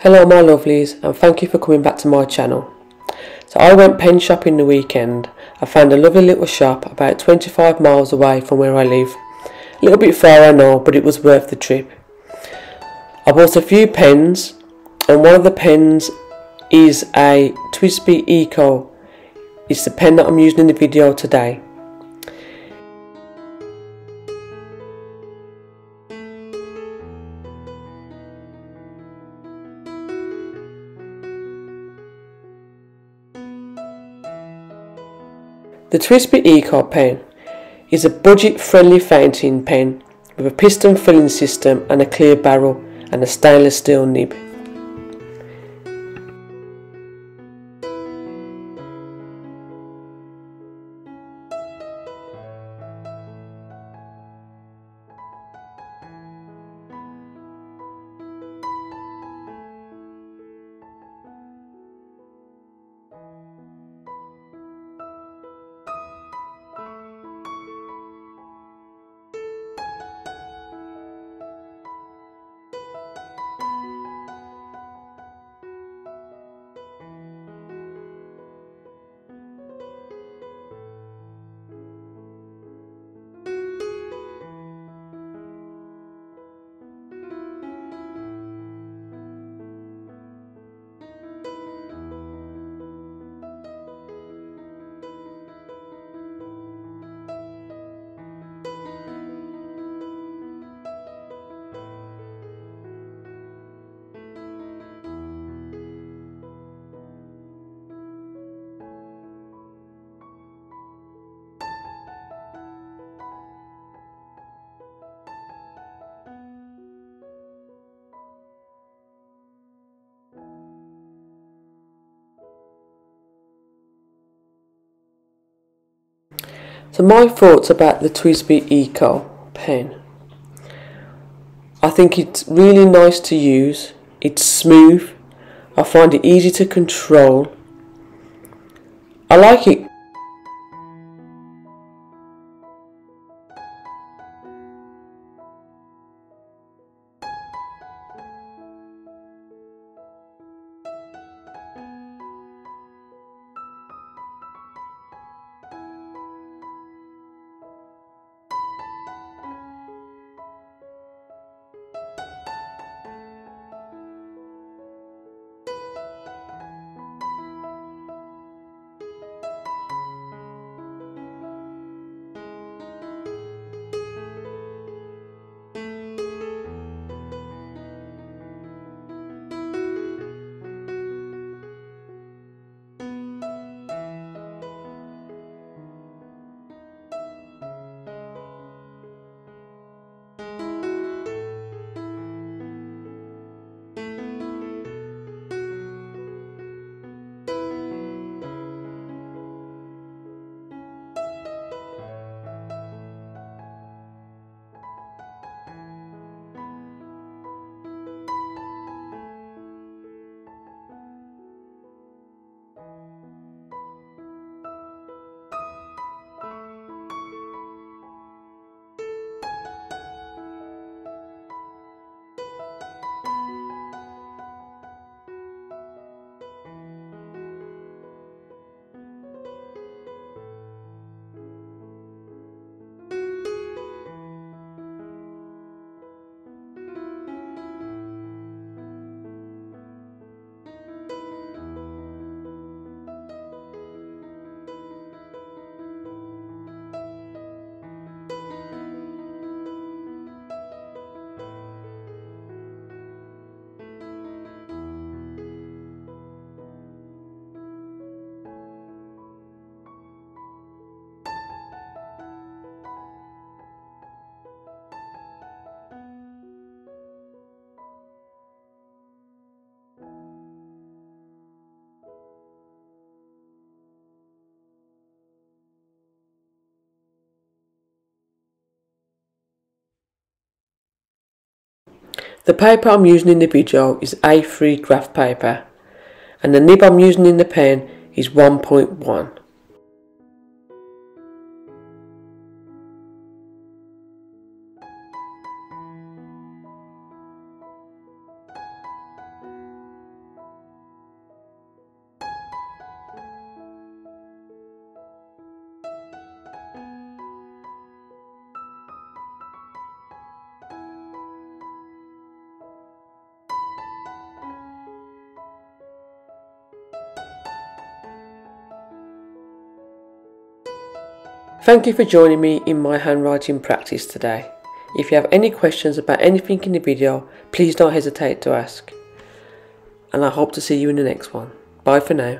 Hello my lovelies and thank you for coming back to my channel. So I went pen shopping the weekend. I found a lovely little shop about 25 miles away from where I live. A little bit far I know but it was worth the trip. I bought a few pens and one of the pens is a TWSBI Eco. It's the pen that I'm using in the video today. The TWSBI Eco pen is a budget-friendly fountain pen with a piston filling system and a clear barrel and a stainless steel nib. So my thoughts about the TWSBI Eco pen. I think it's really nice to use. It's smooth. I find it easy to control. I like it The paper I'm using in the video is A3 graph paper and the nib I'm using in the pen is 1.1. Thank you for joining me in my handwriting practice today. If you have any questions about anything in the video, please don't hesitate to ask. And I hope to see you in the next one. Bye for now.